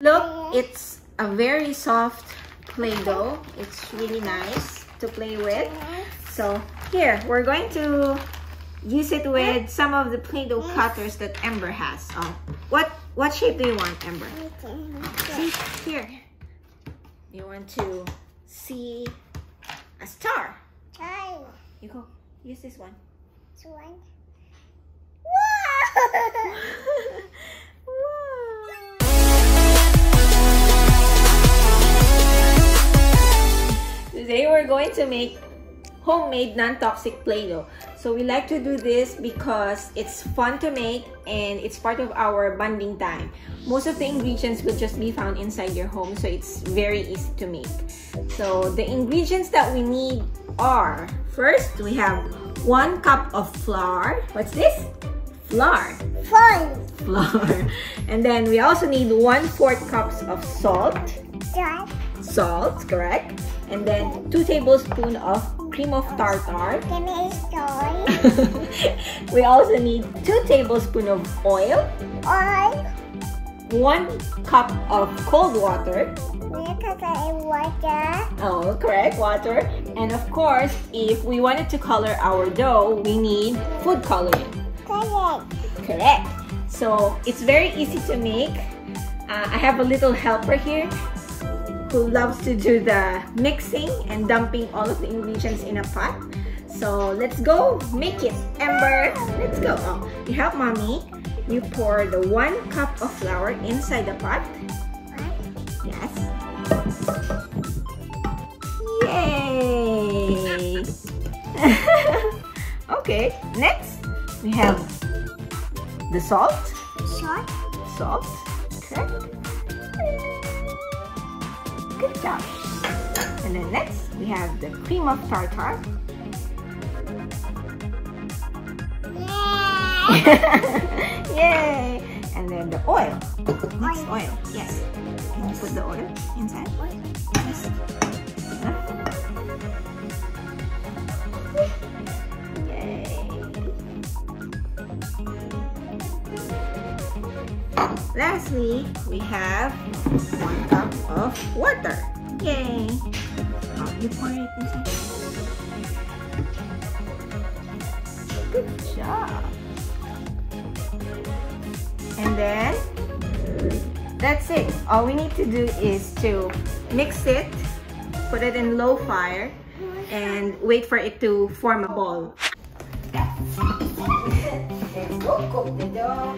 Look, mm-hmm. it's a very soft Play-Doh. It's really nice to play with. Mm-hmm. So here, we're going to use it with mm-hmm. some of the Play-Doh cutters that Ember has. Oh, what what shape do you want, Ember? See, here. You want to see a star. Hi. You go. Use this one. This one. Wow! Today we're going to make homemade non-toxic Play-Doh. So we like to do this because it's fun to make and it's part of our bonding time. Most of the ingredients will just be found inside your home so it's very easy to make. So the ingredients that we need are, first we have one cup of flour. What's this? Flour. Fun. Flour. And then we also need one fourth cups of salt. Dad. Salt, correct? And then two tablespoons of cream of tartar. Give me a story. we also need two tablespoons of oil, Oil. one cup of cold water. I water. Oh, correct, water. And of course, if we wanted to color our dough, we need food coloring. Correct. Correct. So it's very easy to make. Uh, I have a little helper here who loves to do the mixing and dumping all of the ingredients in a pot. So let's go make it. Ember, let's go. Oh, you help mommy. You pour the one cup of flour inside the pot. Yes. Yay! okay, next we have the salt. Salt. Salt. Correct. Good job. And then next we have the cream of tartar. Yay! And then the oil. Next oil. Yes. Can you put the oil inside? Yes. Yay. Lastly, we have one cup of water. Yay! You pour it inside. Good job. And then, that's it. All we need to do is to mix it, put it in low fire, and wait for it to form a ball. Let's go cook the dough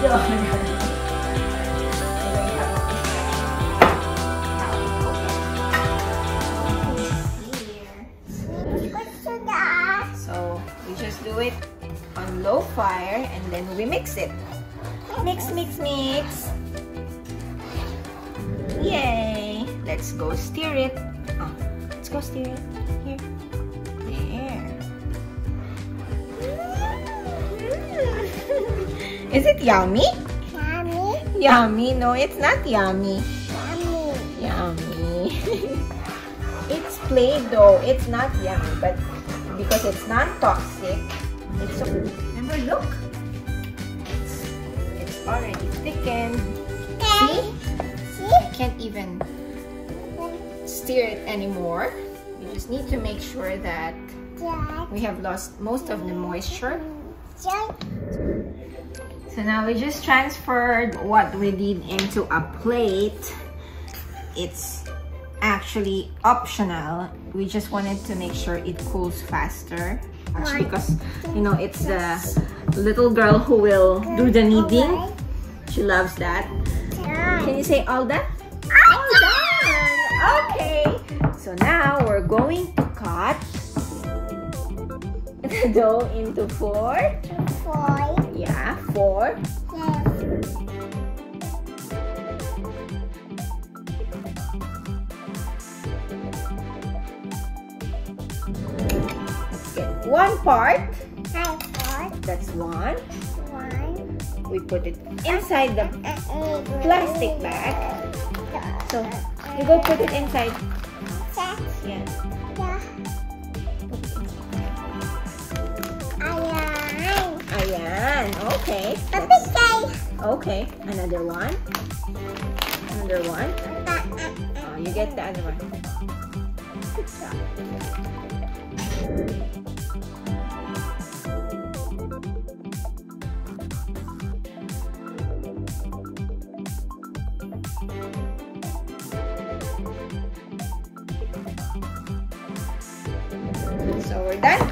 now. do it on low fire and then we mix it. Mix, mix, mix. Yay! Let's go stir it. Oh, let's go stir it. Here. There. Is it yummy? Yummy. Yummy? No, it's not yummy. Mommy. Yummy. it's Play-Doh. It's not yummy, but because it's non-toxic, it's. Remember, look. It's, it's already thickened. See? See? Can't even stir it anymore. You just need to make sure that we have lost most of the moisture. So now we just transferred what we did into a plate. It's actually optional. We just wanted to make sure it cools faster. Actually, because, you know, it's the little girl who will do the kneading. She loves that. Can you say all done? All done! Okay. So now we're going to cut the dough into four. Four. Yeah, four. Yes. One part. Five, four. That's one. One. We put it inside the plastic bag. So you go put it inside. Yeah. Yeah. Ayan. Ayan. Okay. Okay, another one. Another one. Oh, you get the other one. Good job.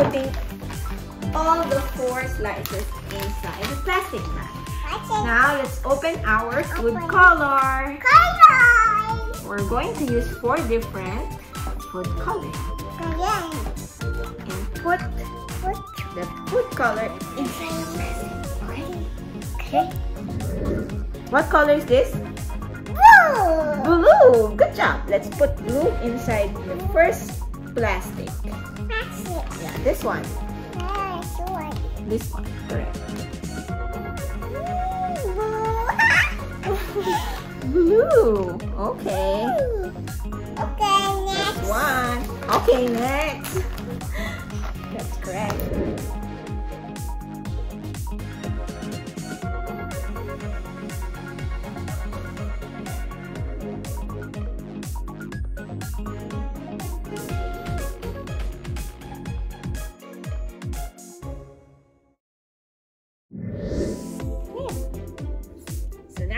Putting all the four slices inside the plastic bag. Now let's open our food Open. color. Color. We're going to use four different food colors Again. and put Put the food color inside the plastic. Okay? Okay. What color is this? blue. Blue. Good job. Let's put blue inside the first plastic. Yeah, this one. That's one. This one. Correct. Blue. Okay. Okay, Next next. one. Okay, next. That's correct.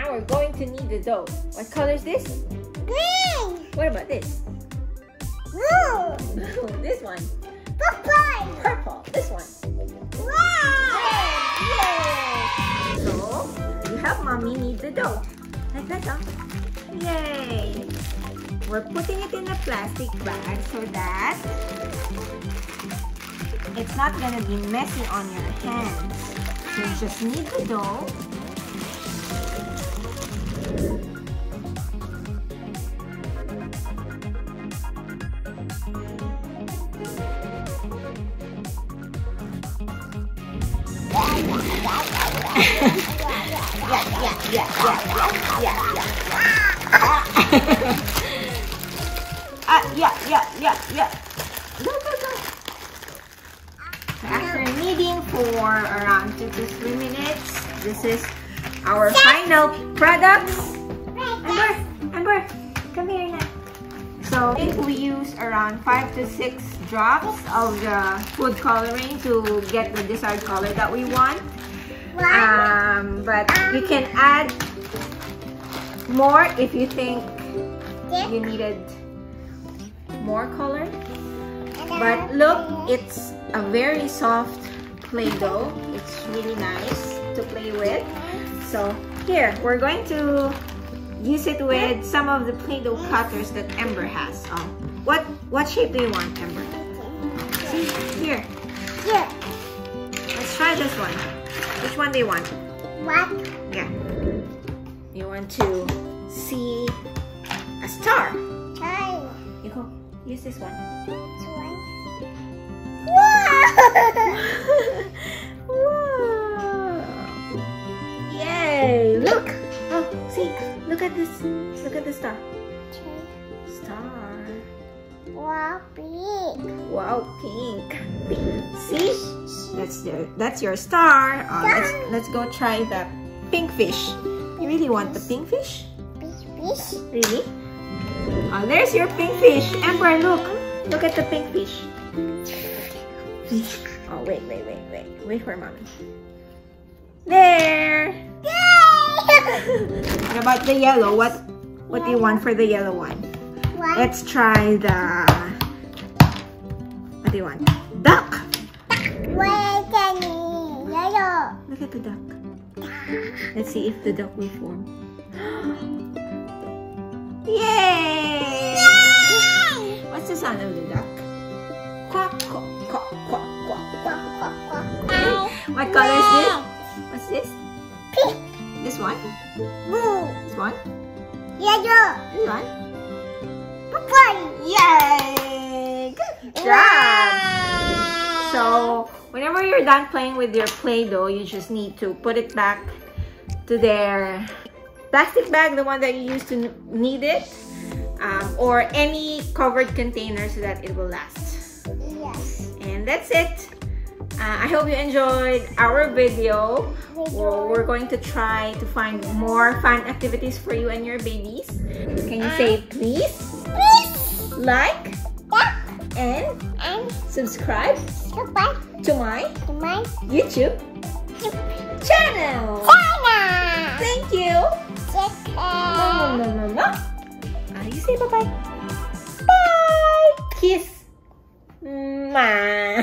Now we're going to knead the dough. What color is this? Green. What about this? Blue. this one. Purple. Purple. This one. Red. Yay! So, you have mommy knead the dough. Like that, huh? Yay! We're putting it in a plastic bag so that it's not gonna be messy on your hands. So you just knead the dough. Yeah, yeah, yeah, yeah, yeah. Ah. Go, go, go. After kneading for around two to three minutes, this is our final product. Ember, Ember, come here now. So I think we use around five to six drops of the food coloring to get the desired color that we want. Um, but you can add more if you think you needed more color. But look, it's a very soft Play-Doh. It's really nice to play with. So here, we're going to use it with some of the Play-Doh cutters that Ember has. Oh, what what shape do you want, Ember? See, here. Here. Let's try this one. Which one do you want? What? Yeah. You want to see a star. Try. You go. Use this one. This one. Wow. wow. Yay! Look. Oh, see. Look at this. Look at the star. Star. wow, pink. Wow, pink. Pink. See? That's your that's your star. Oh, let's let's go try the pink fish. You really want the pink fish? Pink fish. Really? Oh, there's your pink fish. Ember, look. Look at the pink fish. Oh, wait, wait, wait, wait. Wait for mommy. There. Yay! What about the yellow? What what do you want for the yellow one? One. Let's try the what do you want? Duck. Wait, Danny. Yellow. Look at the duck. Let's see if the duck will form. Yay! Yay! What's the sound of the duck? Quack, quack, quack, quack, quack. Quack, quack, quack. What color is this? What's this? Pink. This one? Blue. This one? Yellow. This one? Purple. Yay! Good job! Wow. So, whenever you're done playing with your Play-Doh, you just need to put it back to their plastic bag, the one that you used to knead it, um, or any covered container so that it will last. Yes. And that's it. Uh, I hope you enjoyed our video. Well, we're going to try to find more fun activities for you and your babies. Can you say please, Please. like and, and subscribe, subscribe to my, to my YouTube, channel. channel. Thank you. Take care. No. How do you say bye-bye? Bye. Kiss. Ma.